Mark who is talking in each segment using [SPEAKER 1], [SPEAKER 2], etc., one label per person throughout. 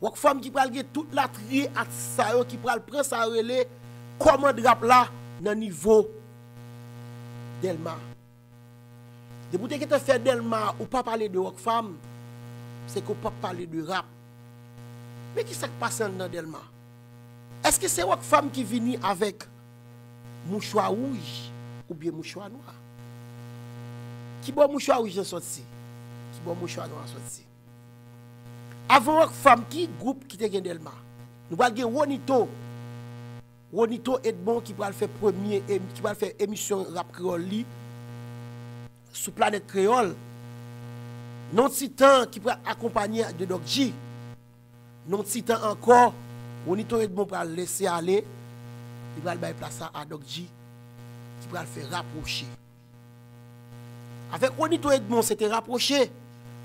[SPEAKER 1] Wak fam ki pral ge tout la ki pral rele koman drap la nan nivou Delma. De boute ki te fè Delma ou pa pale de wak fam, se ko pa pale de rap. Me ki sak pasan nan Delma? Eske se wak fam ki vini avek mouchwa ouj ou biye mouchwa noa? Ki bo mouchwa ouj nan sot si? Ki bo mouchwa noa sot si? Avon wak fam ki group ki te gen Delma? Nou pal gen Wonito. Wonito Edmond ki pal fè premier, ki pal fè emisyon rap kreol li sou planet kreol. Non titan ki pal akompanyen de Dok G. Non titan ankor, Wonito Edmond pal lese ale, ki pal bay plasa a Dok G, ki pal fè raproche. Avek Wonito Edmond se te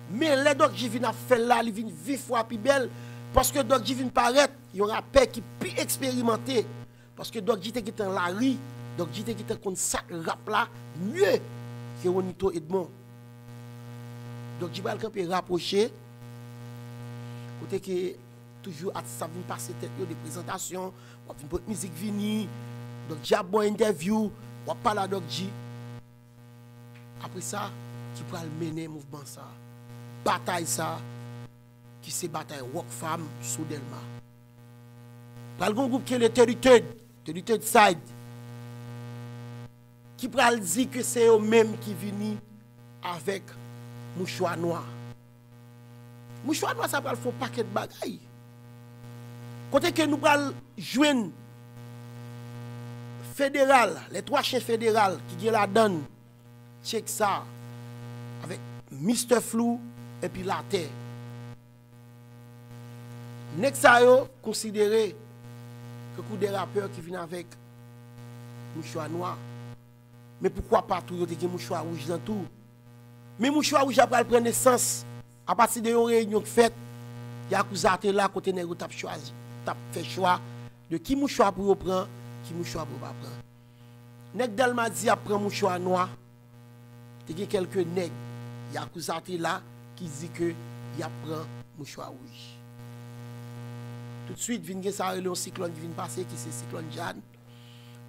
[SPEAKER 1] raproche, men le Dok G vin a fè la, li vin vifwa pi bel, paske Dok G vin paret, yon rapè ki pi eksperimente, paske Dok G te kitan la ri, Dok G te kitan kon sak rap la, nye, ke Wonito Edmond. Dok G pal kan pe raproche, kote ke toujou at sa vin pase tet yo de prezentasyon, wap vin pot mizik vini, Dok G ap bon interview, wap pala Dok G. Apre sa, ki pral mene mouvman sa. batay sa ki se batay wok fam sou delma. Pral goun goup ke le terited, terited said, ki pral zi ke se yo menm ki vini avek mouchwa noa. Mouchwa noa sa pral fò paket bagay. Kote ke nou pral jwen federal, le les chen federal ki qui la dan, chek sa, avek Mr. Flou, epi la te. Nek sa yo, konsidere, ke kou de rapeur ki vin avek mouchwa noa. Me poukwa pa tou yo teke mouchwa ouj dan tou? Me mouchwa ouj apal prene sens, apati de yon reynyon k fet, ya kou zate la kote negou tap chwazi, tap fe chwa, de ki mouchwa pou yo pran, ki mouchwa pou pa pran. Nek Delma di ap pran mouchwa noa, teke kelke neg, ya zate la, ki zi ke ya pran mouchwa ouj. Tout suite vin gen sa rele yon siklon ki vin pase, ki se siklon jan,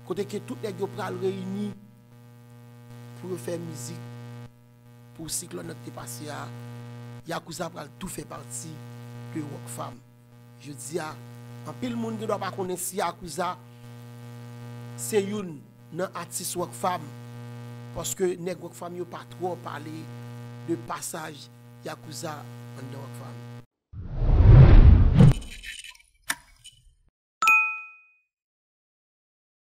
[SPEAKER 1] kote ke tout neg yo pral reyni, pou yo fè mizik, pou siklon not te pase ya, ya kou sa pral tout fè parti, ke wak fam. Je di ya, an pil moun ge do pa konen si ya kou sa, se youn nan atis wak fam, paske neg wak fam yo pa tro pale, de pasaj, ya kou sa, an de wak